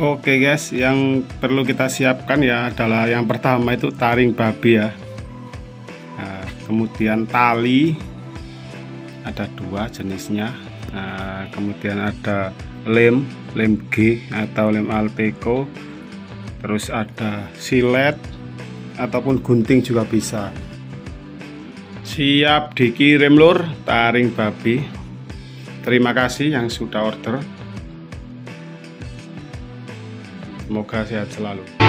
Oke guys, yang perlu kita siapkan ya adalah yang pertama itu taring babi ya. Nah, kemudian tali ada dua jenisnya. Nah, kemudian ada lem, lem G atau lem Alteco. Terus ada silet ataupun gunting juga bisa. Siap dikirim lur taring babi. Terima kasih yang sudah order. Semoga sehat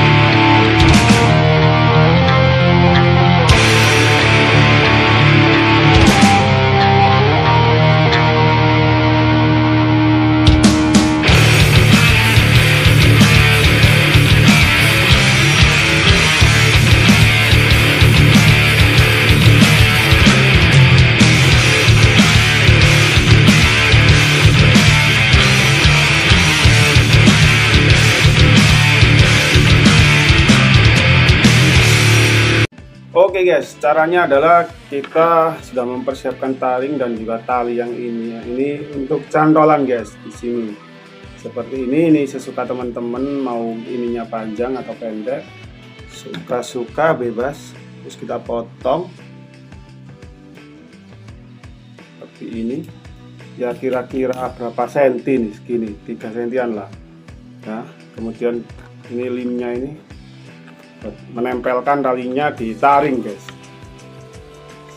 Oke guys, caranya adalah kita sudah mempersiapkan taring dan juga tali yang ini ya. Ini untuk cantolan guys di sini. Seperti ini, ini sesuka teman-teman mau ininya panjang atau pendek. Suka-suka bebas. Terus kita potong seperti ini. Ya kira-kira berapa senti nih segini, 3 sentian lah. Ya, kemudian ini limnya ini menempelkan talinya di taring guys.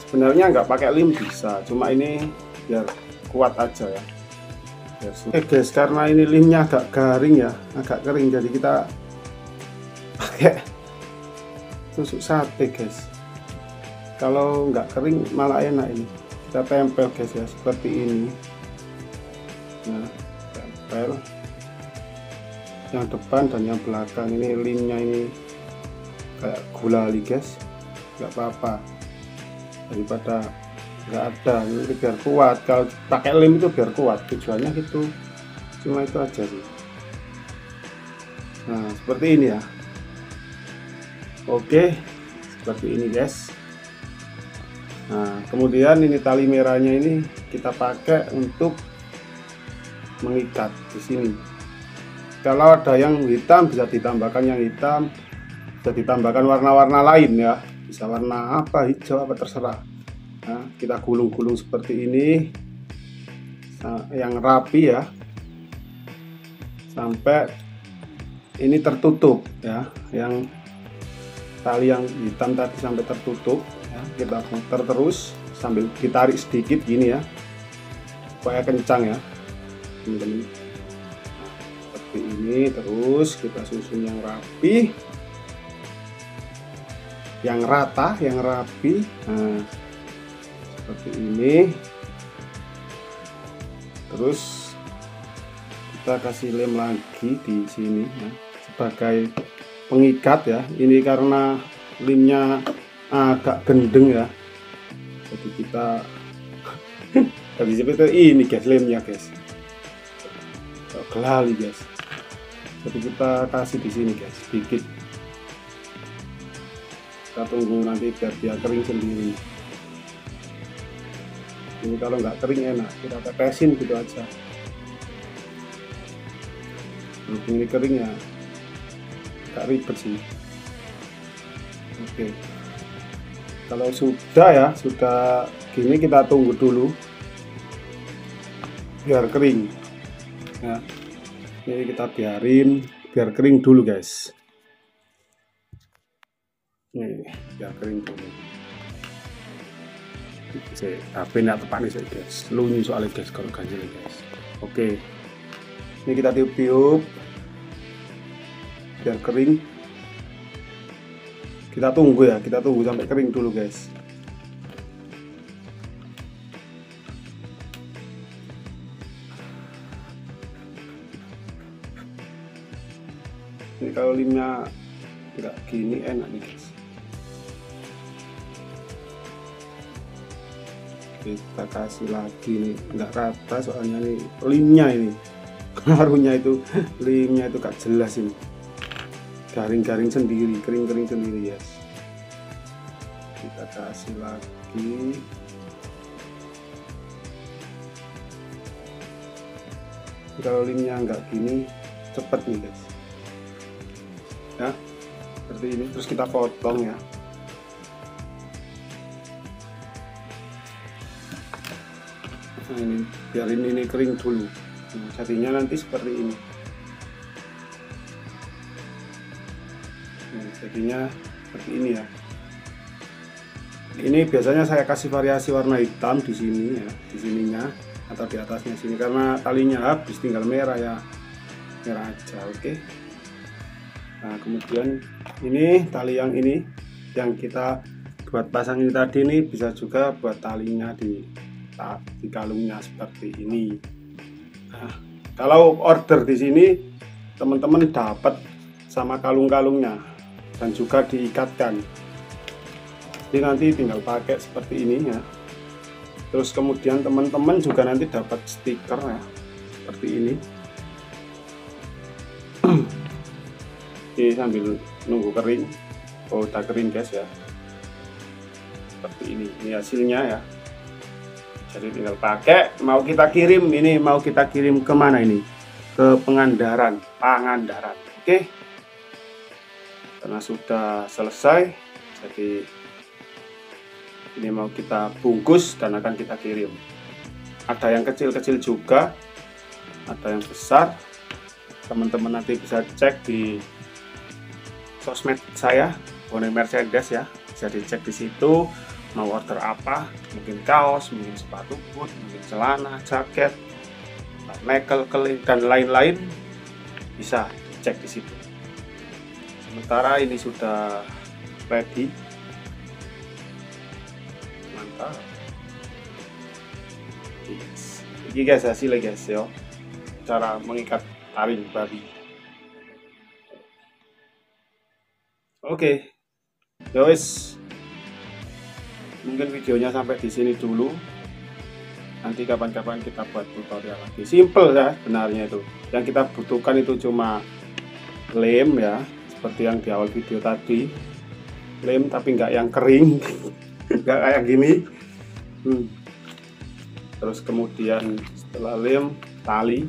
Sebenarnya nggak pakai lim bisa cuma ini biar kuat aja ya. Oke guys karena ini limnya agak garing ya agak kering jadi kita pakai tusuk sate guys. Kalau nggak kering malah enak ini. Kita tempel guys ya seperti ini. Nah tempel. Yang depan dan yang belakang. Ini limnya ini kayak gulali guys nggak apa-apa. Daripada nggak ada ini biar kuat. Kalau pakai lem itu biar kuat tujuannya gitu. Cuma itu aja sih. Nah seperti ini ya. Oke seperti ini guys. Nah kemudian ini tali merahnya ini kita pakai untuk mengikat di sini. Kalau ada yang hitam bisa ditambahkan yang hitam bisa ditambahkan warna-warna lain ya. Bisa warna apa hijau apa terserah. Nah, kita gulung-gulung seperti ini. Yang rapi ya. Sampai ini tertutup ya. Yang tali yang hitam tadi sampai tertutup ya, kita putar terus sambil ditarik sedikit gini ya. Supaya kencang ya. Seperti ini terus kita susun yang rapi yang rata yang rapi. Nah, seperti ini. Terus kita kasih lem lagi di sini ya, sebagai pengikat ya. Ini karena lemnya agak gendeng ya. Jadi kita tadi seperti ini guys lemnya guys. Kelali guys. Jadi kita kasih di sini guys sedikit kita tunggu nanti biar dia kering sendiri. Ini kalau nggak kering enak kita tetesin gitu aja. Berhubung ini kering ya. Nggak ribet sih. Oke. Kalau sudah ya sudah gini kita tunggu dulu. Biar kering. Ya. Ini kita biarin biar kering dulu guys nih biar kering dulu saya HP nak tepat nih saya guys. Lunyi soalnya guys kalau ganjil guys. Oke. Ini kita tiup-tiup. Biar kering. Kita tunggu ya kita tunggu sampai kering dulu guys. Ini kalau limnya nggak gini enak nih guys kita kasih lagi nih. Nggak rata soalnya nih. Limnya ini. Pengaruhnya itu limnya itu gak jelas ini. Garing-garing sendiri kering-kering sendiri ya kita kasih lagi. Kalau limnya nggak gini cepet nih guys. Ya seperti ini. Terus kita potong ya ini biarin ini kering dulu. Nah, jadinya nanti seperti ini. Nah, jadinya seperti ini ya. Ini biasanya saya kasih variasi warna hitam di sini ya di sininya atau di atasnya sini karena talinya habis tinggal merah ya. Merah aja oke. Okay? nah kemudian ini tali yang ini yang kita buat pasang ini tadi ini bisa juga buat talinya di di kalungnya seperti ini. Nah, kalau order di sini teman-teman dapat sama kalung-kalungnya dan juga diikatkan. Jadi nanti tinggal pakai seperti ini ya terus kemudian teman-teman juga nanti dapat stiker ya seperti ini. Ini sambil nunggu kering. Oh udah kering guys ya. Seperti ini. Ini hasilnya ya jadi tinggal pakai mau kita kirim ini mau kita kirim ke mana ini? Ke Pengandaran Pangandaran. Oke? Karena sudah selesai jadi ini mau kita bungkus dan akan kita kirim. Ada yang kecil-kecil juga ada yang besar. Teman-teman nanti bisa cek di sosmed saya Bone Mercedes ya. Bisa dicek di situ mau order apa? Mungkin kaos mungkin sepatu boot mungkin celana jaket nekel keling dan lain-lain. Bisa cek di situ. Sementara ini sudah ready. Mantap. Ini guys hasilnya guys ya cara mengikat taring babi. Oke. Okay. wes mungkin videonya sampai di sini dulu. Nanti kapan-kapan kita buat tutorial lagi. Simple ya sebenarnya itu. Yang kita butuhkan itu cuma lem ya seperti yang di awal video tadi. Lem tapi nggak yang kering nggak kayak gini. Hmm. terus kemudian setelah lem tali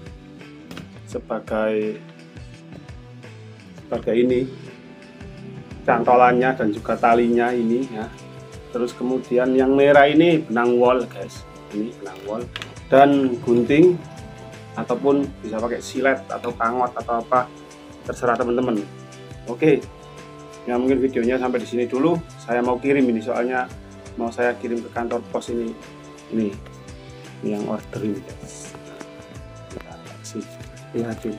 sebagai sebagai ini cantolannya dan juga talinya ini ya terus kemudian yang merah ini benang wol guys. Ini benang wol. Dan gunting ataupun bisa pakai silet atau kangot atau apa terserah teman-teman. Oke ya mungkin videonya sampai di sini dulu. Saya mau kirim ini soalnya mau saya kirim ke kantor pos ini. Ini, yang order ini guys lihatin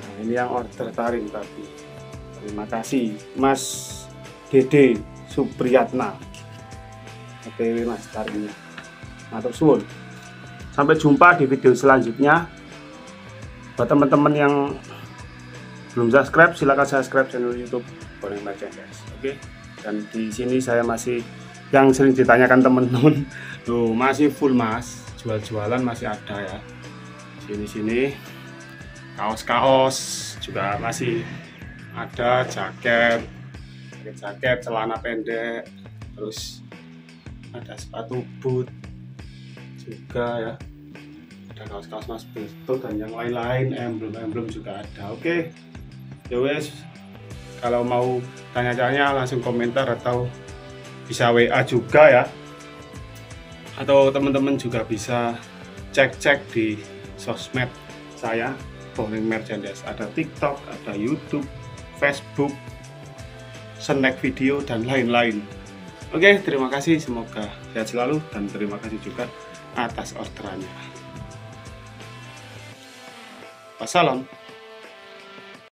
nah, ini yang order taring tadi. Terima kasih Mas Dede Supriyatna. Oke mas taringnya mantap suwun. Sampai jumpa di video selanjutnya. Buat teman-teman yang belum subscribe silahkan subscribe channel YouTube Boleh Merchandise oke? Dan di sini saya masih yang sering ditanyakan teman-teman tuh masih full mas. Jual-jualan masih ada ya. Sini-sini kaos-kaos juga masih ada jaket jaket jaket celana pendek terus ada sepatu boot juga ya. Ada kaos-kaos mas Beto dan yang lain-lain emblem-emblem juga ada. Oke okay. ya kalau mau tanya-tanya langsung komentar atau bisa WA juga ya. Atau teman-teman juga bisa cek-cek di sosmed saya Boring Merchandise. Ada TikTok, ada YouTube, Facebook, snack video dan lain-lain. Oke terima kasih. Semoga sehat selalu dan terima kasih juga atas orderannya. Wassalam